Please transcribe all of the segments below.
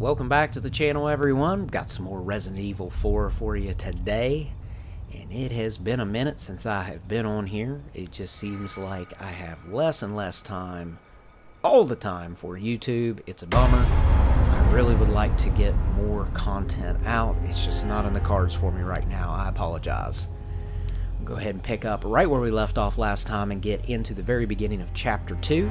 Welcome back to the channel, everyone. Got some more Resident Evil 4 for you today. And it has been a minute since I have been on here. It just seems like I have less and less time, all the time, for YouTube. It's a bummer. I really would like to get more content out. It's just not in the cards for me right now. I apologize. We'll go ahead and pick up right where we left off last time and get into the very beginning of Chapter 2.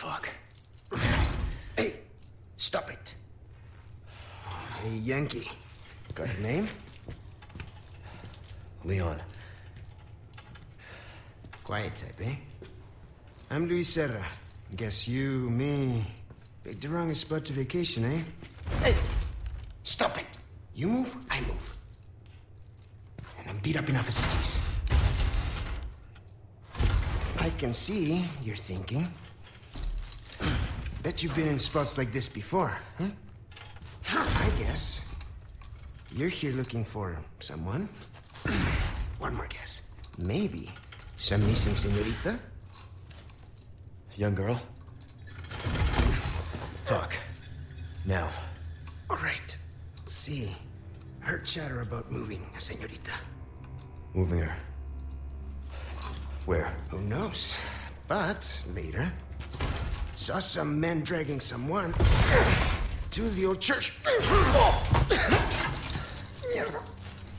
Fuck? Hey, stop it. Hey, Yankee. Got a name? Leon. Quiet type, eh? I'm Luis Serra. Guess you, me, picked the wrong spot to vacation, eh? Hey, stop it. You move, I move. And I'm beat up enough as it is. I can see you're thinking. Bet you've been in spots like this before, huh? I guess you're here looking for someone. One more guess. Maybe some missing senorita? Young girl? Talk. Now. All right. See, heard chatter about moving, senorita. Moving her. Where? Who knows? But later, saw some men dragging someone to the old church.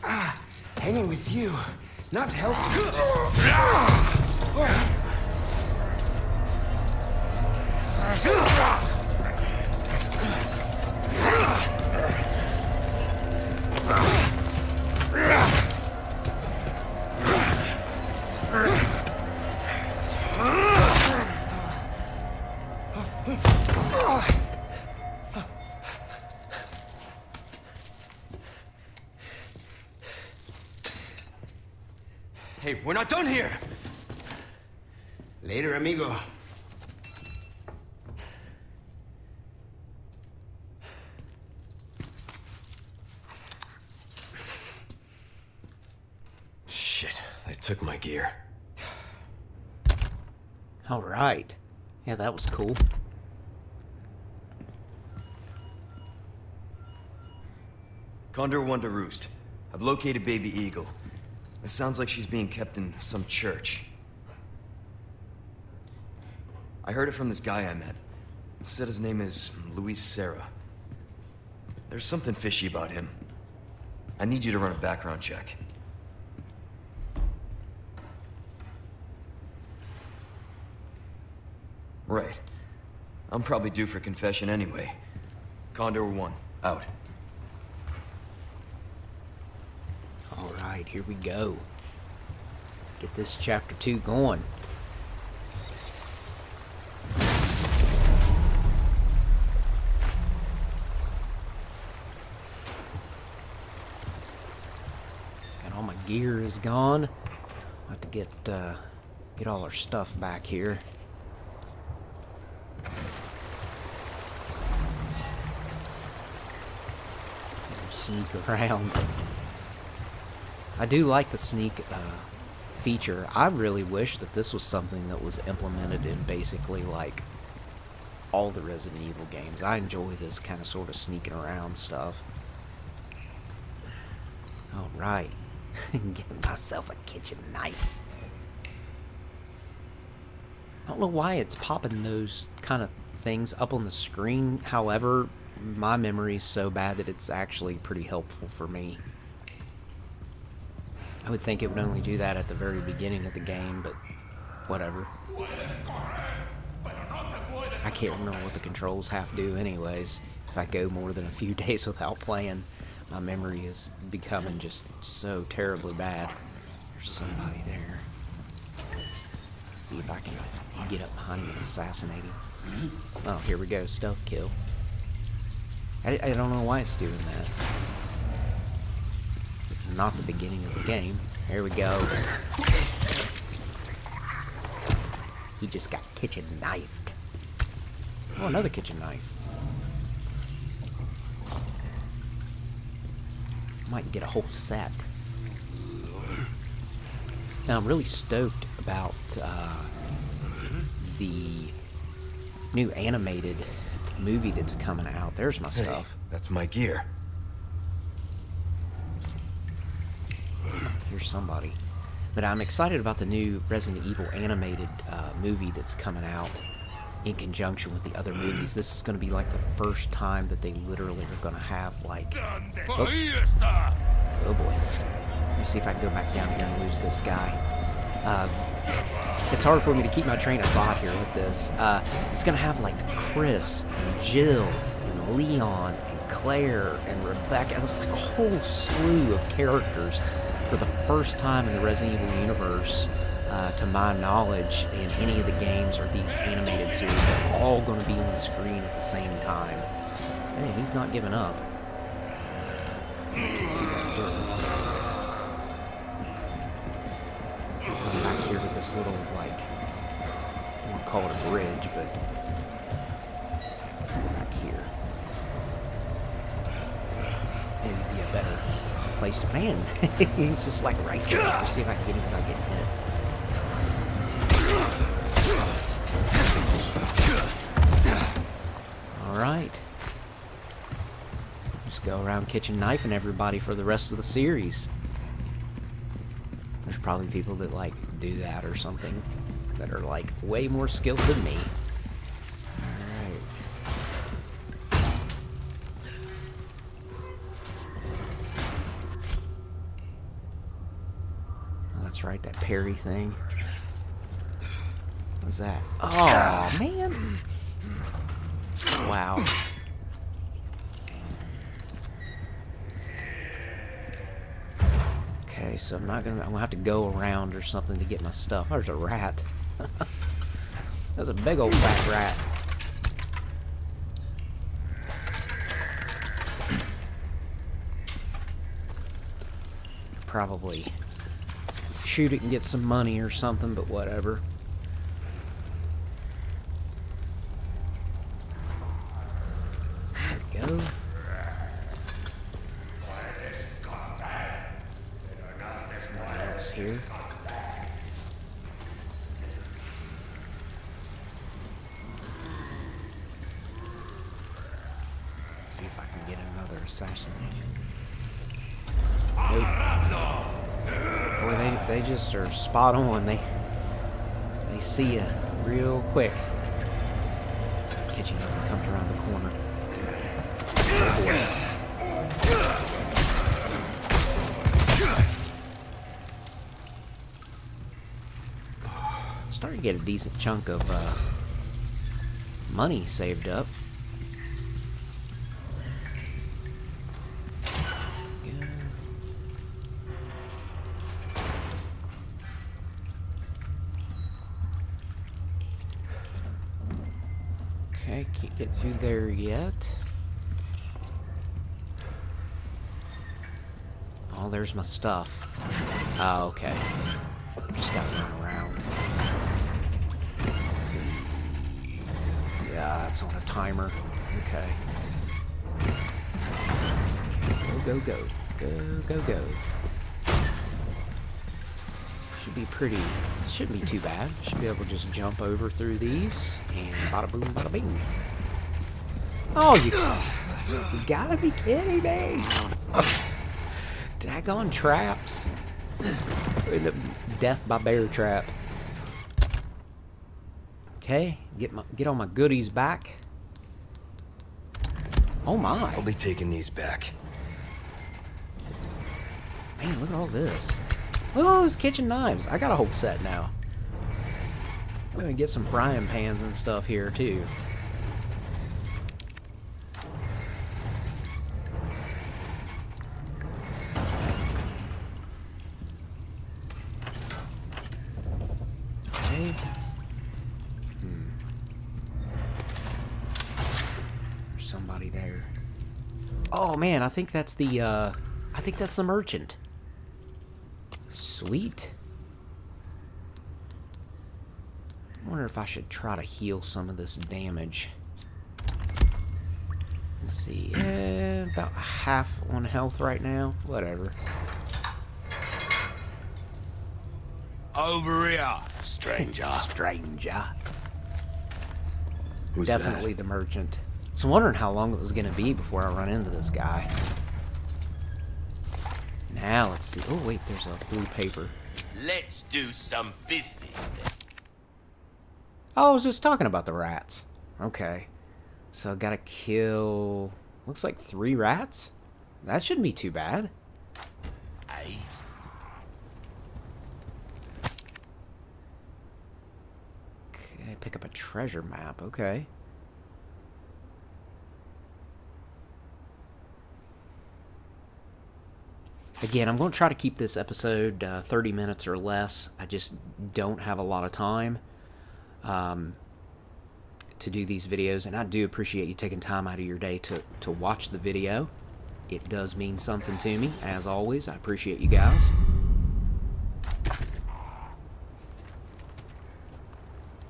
ah, hanging with you, not healthy. Hey, we're not done here! Later, amigo. Shit, they took my gear. All right. Yeah, that was cool. Condor one to roost. I've located Baby Eagle. It sounds like she's being kept in some church. I heard it from this guy I met. It said his name is Luis Serra. There's something fishy about him. I need you to run a background check. Right. I'm probably due for confession anyway. Condor 1, out. All right, here we go. Get this chapter 2 going. And all my gear is gone. I have to get uh, get all our stuff back here. Sneak around. I do like the sneak uh, feature. I really wish that this was something that was implemented in basically like all the Resident Evil games. I enjoy this kind of sort of sneaking around stuff. Alright. Get myself a kitchen knife. I don't know why it's popping those kind of things up on the screen. However, my memory is so bad that it's actually pretty helpful for me. I would think it would only do that at the very beginning of the game, but whatever. I can't remember what the controls have to do anyways. If I go more than a few days without playing, my memory is becoming just so terribly bad. There's somebody there. Let's see if I can get up behind him and assassinate him. Oh, here we go. Stealth kill. I, I don't know why it's doing that. This is not the beginning of the game. Here we go. he just got kitchen knifed. Oh, another kitchen knife. Might get a whole set. Now, I'm really stoked about uh, the new animated movie that's coming out. There's my Hey, stuff. that's my gear. Here's somebody. But I'm excited about the new Resident Evil animated uh, movie that's coming out in conjunction with the other movies. This is going to be like the first time that they literally are going to have like. Oh, oh boy. Let me see if I can go back down here and lose this guy. Uh, it's hard for me to keep my train of thought here with this. Uh, it's going to have like Chris and Jill and Leon and Claire and Rebecca. It's like a whole slew of characters for the first time in the Resident Evil universe, uh, to my knowledge, in any of the games or these animated series. They're all going to be on the screen at the same time. Hey, he's not giving up. Let's see what I'm back here to this little, like, I won't call it a bridge, but let's go back here. Maybe be a better place to man. He's just like right there. Let's see if I can get him without getting hit. Alright. Just go around kitchen knifing everybody for the rest of the series. There's probably people that like do that or something that are like way more skilled than me. That's right, that parry thing. What was that? Oh man! Wow. Okay, so I'm not gonna. I'm gonna have to go around or something to get my stuff. There's a rat. That's a big old fat rat. Probably shoot it and get some money or something, but whatever. Go. Somebody else here. See if I can get another assassination. Nope. They, just are spot on. They they see you real quick. Kitchen doesn't come around the corner. Starting to get a decent chunk of uh, money saved up. Okay, can't get through there yet. Oh, there's my stuff. Oh, okay. Just gotta run around. Let's see. Yeah, it's on a timer. Okay. Go, go, go. Go, go, go. Should be pretty... Shouldn't be too bad. Should be able to just jump over through these. And bada boom, bada bing. Oh, you... You gotta be kidding me! Daggone traps. In the death by bear trap. Okay, get my get all my goodies back. Oh my! I'll be taking these back. Man, look at all this. Look at all those kitchen knives. I got a whole set now. I'm gonna get some frying pans and stuff here too. Hmm. There's somebody there. Oh man, I think that's the uh I think that's the merchant. Sweet. I wonder if I should try to heal some of this damage. Let's see. Eh, about half on health right now. Whatever. Over here, stranger. Stranger. Who's Definitely the merchant. So I'm wondering how long it was going to be before I run into this guy. Now let's see. Oh wait, there's a blue paper. Let's do some business then. Oh, I was just talking about the rats. Okay. So I gotta kill... Looks like three rats? That shouldn't be too bad. Eh? Okay, pick up a treasure map. Okay. Again, I'm going to try to keep this episode uh, 30 minutes or less. I just don't have a lot of time um, to do these videos, and I do appreciate you taking time out of your day to, to watch the video. It does mean something to me, as always. I appreciate you guys.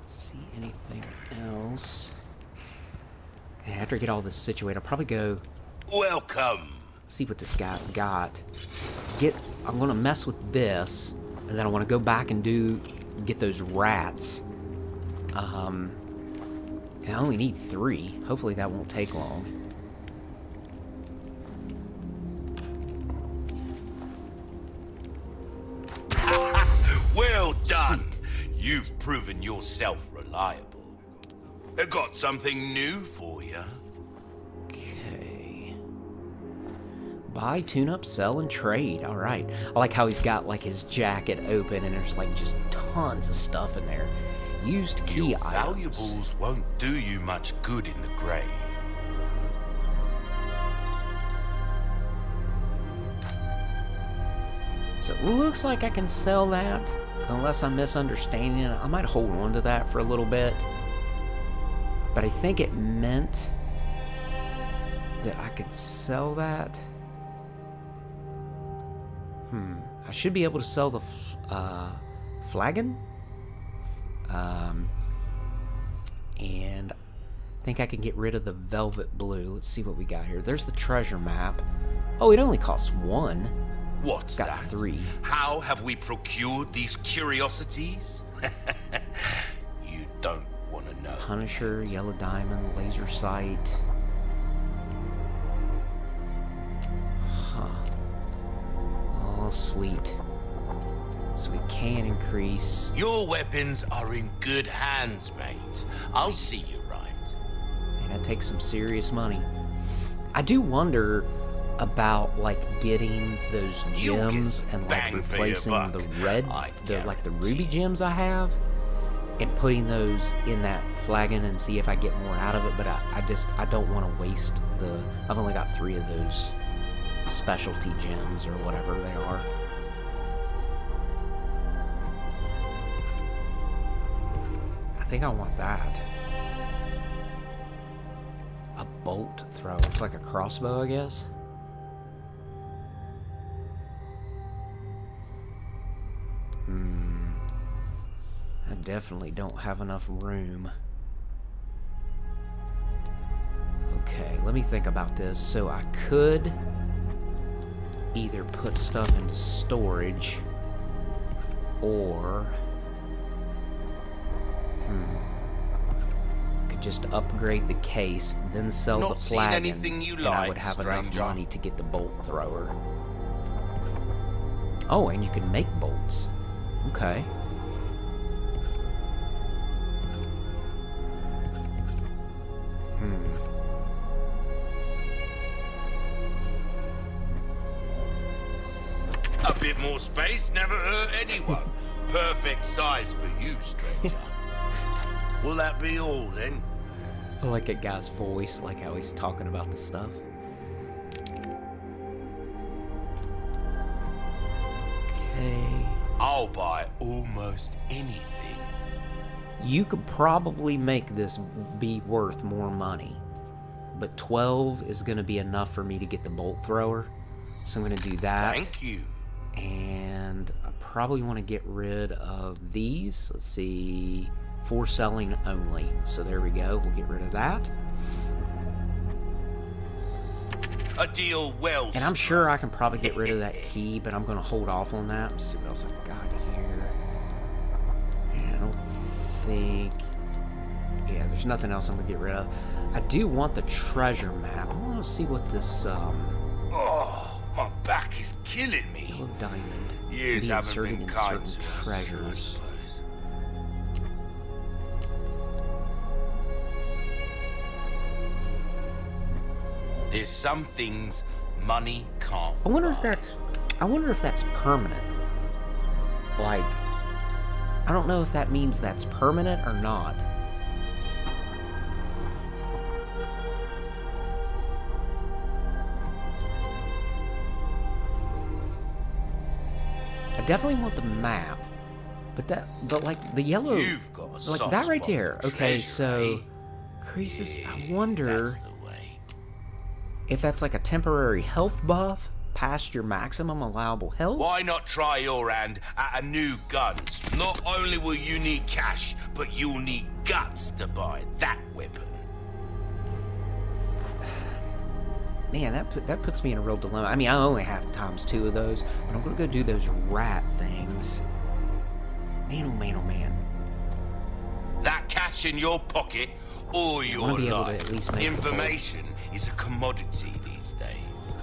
see anything else. After I get all this situated, I'll probably go Welcome. See what this guy's got. Get, I'm gonna mess with this, and then I want to go back and do get those rats. Um, I only need three. Hopefully that won't take long. Well done. You've proven yourself reliable. I got something new for you. Buy, tune up, sell, and trade. All right. I like how he's got like his jacket open, and there's like just tons of stuff in there. Used key Your items. valuables won't do you much good in the grave. So it looks like I can sell that, unless I'm misunderstanding it. I might hold on to that for a little bit. But I think it meant that I could sell that. Hmm. I should be able to sell the f- uh, flagon. Um, and I think I can get rid of the velvet blue. Let's see what we got here. There's the treasure map. Oh, it only costs one. What's Got that? three. How have we procured these curiosities? you don't want to know. Punisher, Yellow Diamond, Laser Sight. Sweet. So we can increase. Your weapons are in good hands, mate. I'll see you right. And that takes some serious money. I do wonder about like getting those gems and like bang for your replacing the red, the like the ruby gems I have, and putting those in that flagon and see if I get more out of it. But I, I just I don't want to waste the. I've only got three of those specialty gems or whatever they are. I think I want that. A bolt throw. It's like a crossbow, I guess. Hmm. I definitely don't have enough room. Okay, let me think about this. So I could either put stuff into storage or hmm, could just upgrade the case, then sell Not the flagon, anything you and I would like, have enough money to get the bolt thrower. Oh, and you can make bolts. Okay. More space never hurt anyone. Perfect size for you, stranger. Will that be all then? I like a guy's voice, like how he's talking about the stuff. Okay. I'll buy almost anything. You could probably make this be worth more money. But 12 is going to be enough for me to get the bolt thrower. So I'm going to do that. Thank you. And I probably want to get rid of these. Let's see. for selling only. So there we go. We'll get rid of that. A deal well And I'm sure I can probably get rid of that key, but I'm going to hold off on that. Let's see what else I got here. I don't think... Yeah, there's nothing else I'm going to get rid of. I do want the treasure map. I want to see what this um, Oh, my back is killing me. yellow diamond Years be haven't been in kind to us, treasures. There's some things money can't. I wonder if that's I wonder if that's permanent. Like I don't know if that means that's permanent or not. I definitely want the map. But that but like the yellow You've got a like that right there. Okay, so eh? Croesus, I wonder That's the way. if that's like a temporary health buff past your maximum allowable health. Why not try your hand at a new guns? Not only will you need cash, but you'll need guts to buy that weapon. Man, that put, that puts me in a real dilemma. I mean, I only have times two of those, but I'm gonna go do those rat things. Man, oh man, oh man. That cash in your pocket or your wanna be able to life. at least make the Information is a commodity these days.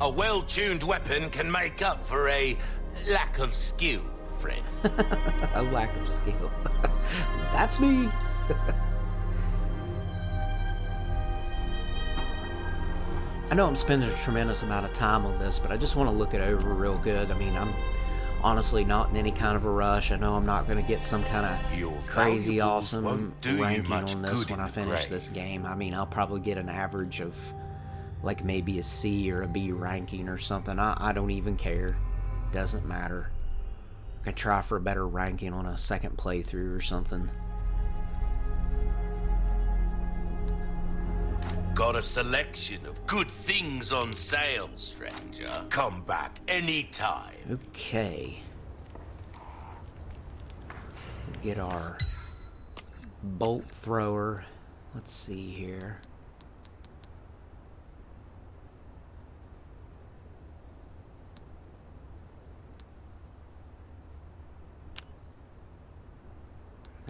A well-tuned weapon can make up for a lack of skill, friend. a lack of skill. That's me. I know I'm spending a tremendous amount of time on this, but I just want to look it over real good. I mean, I'm honestly not in any kind of a rush. I know I'm not going to get some kind of Your crazy awesome do ranking much on this when I finish grave. this game. I mean, I'll probably get an average of like maybe a C or a B ranking or something. I, I don't even care. Doesn't matter. I could try for a better ranking on a second playthrough or something. Got a selection of good things on sale, stranger. Come back anytime. Okay. Get our bolt thrower. Let's see here.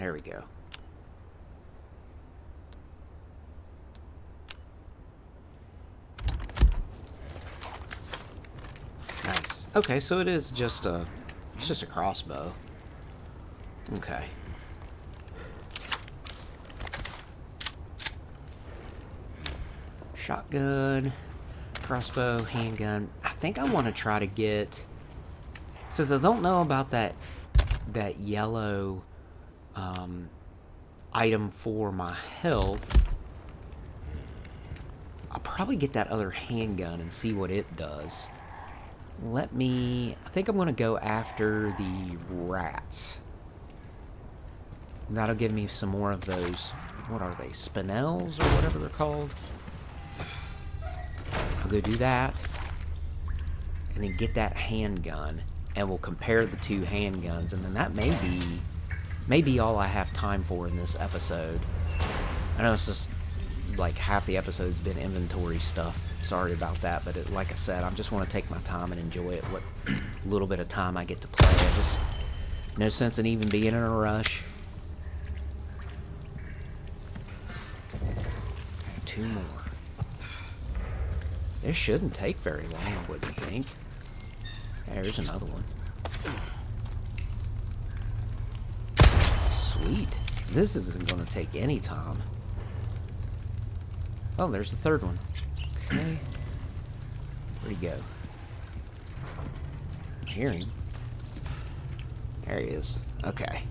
There we go. Nice. Okay, so it is just a it's just a crossbow. Okay. Shotgun, crossbow, handgun. I think I want to try to get since I don't know about that that yellow um, item for my health. I'll probably get that other handgun and see what it does. Let me... I think I'm going to go after the rats. That'll give me some more of those... What are they? Spinels or whatever they're called? I'll go do that. And then get that handgun. And we'll compare the two handguns. And then that may be... May be all I have time for in this episode. I know it's just like half the episode's been inventory stuff. Sorry about that, but it, like I said, I just want to take my time and enjoy it. What little bit of time I get to play, I just no sense in even being in a rush. Two more. This shouldn't take very long, I wouldn't think. There's another one. Sweet. This isn't going to take any time. Oh, there's the third one. Okay. Where'd he go? I hear him. There he is. Okay.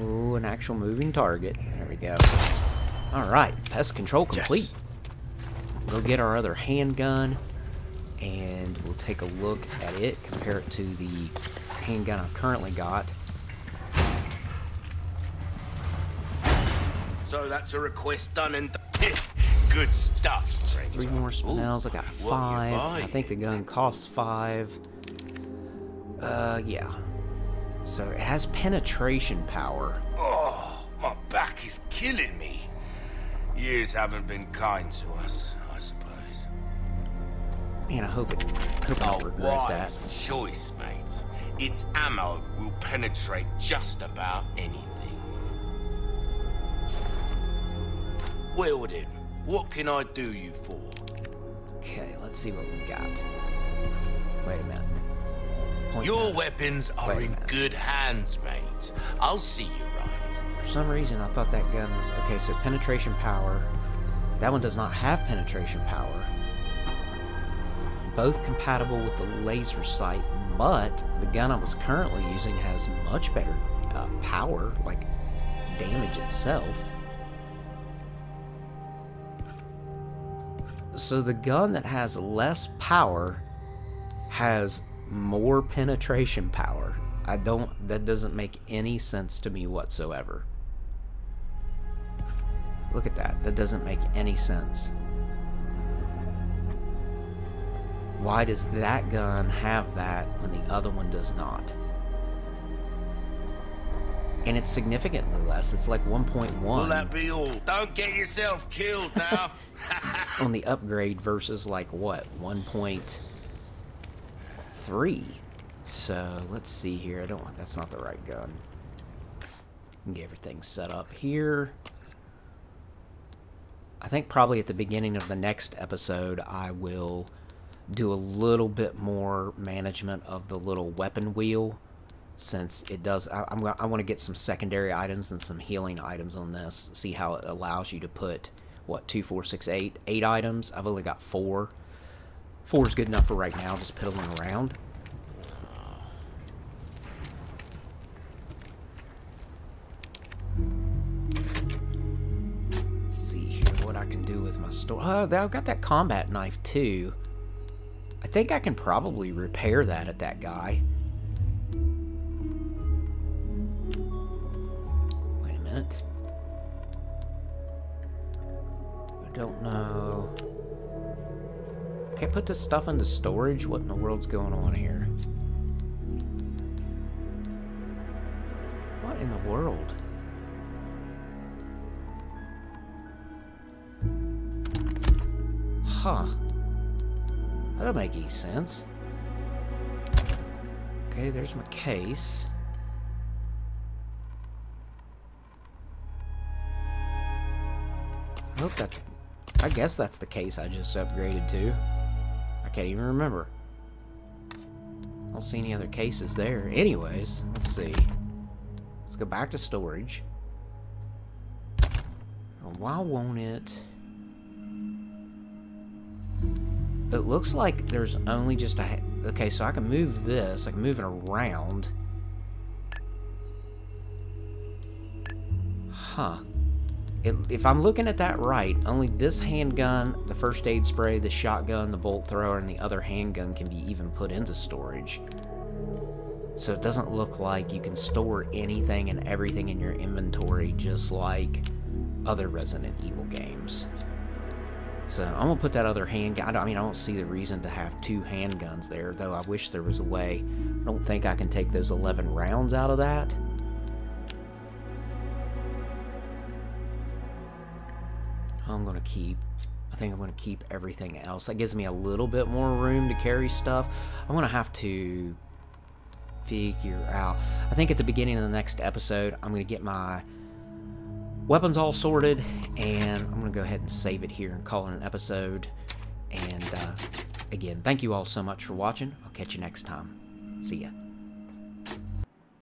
Oh, an actual moving target. There we go. Alright, pest control complete. Yes. We'll get our other handgun, and we'll take a look at it, compare it to the handgun I've currently got. So that's a request done and Good stuff, stranger. Three more spinels. I got five. I think the gun costs five. Uh, yeah. So it has penetration power. Oh, my back is killing me. Years haven't been kind to us, I suppose. Man, I hope it. Hope I Oh, don't regret wise that. choice, mate. Its ammo will penetrate just about anything. Well then, what can I do you for? Okay, let's see what we got. Wait a minute. Point Your weapons are Wait in good hands, mate. I'll see you right. For some reason, I thought that gun was okay. So penetration power. That one does not have penetration power. Both compatible with the laser sight, but the gun I was currently using has much better uh, power, like damage itself. So the gun that has less power has more penetration power. I don't that doesn't make any sense to me whatsoever. Look at that. That doesn't make any sense. Why does that gun have that when the other one does not? And it's significantly less. It's like 1.1 Will that be all? Don't get yourself killed now. on the upgrade versus like what 1.3 so let's see here i don't want that's not the right gun get everything set up here i think probably at the beginning of the next episode i will do a little bit more management of the little weapon wheel since it does I, I'm, I want to get some secondary items and some healing items on this see how it allows you to put what two four six eight eight items? I've only got four. Four is good enough for right now just piddling around. Let's see here what i can do with my store oh uh, i've got that combat knife too. I think i can probably repair that at that guy put this stuff into storage. What in the world's going on here? What in the world? Huh. That don't make any sense. Okay, there's my case. I hope that's... I guess that's the case I just upgraded to. I can't even remember. I don't see any other cases there. Anyways, let's see. Let's go back to storage. Oh, Why won't it... It looks like there's only just a... Okay, so I can move this. I can move it around. Huh. If I'm looking at that right, only this handgun, the first aid spray, the shotgun, the bolt thrower, and the other handgun can be even put into storage. So it doesn't look like you can store anything and everything in your inventory just like other Resident Evil games. So I'm gonna put that other handgun. I, I mean, I don't see the reason to have two handguns there, though. I wish there was a way. I don't think I can take those 11 rounds out of that. I'm gonna keep. I think I'm gonna keep everything else. That gives me a little bit more room to carry stuff. I'm gonna have to figure out. I think at the beginning of the next episode, I'm gonna get my weapons all sorted, and I'm gonna go ahead and save it here and call it an episode. And uh, again, thank you all so much for watching. I'll catch you next time. See ya.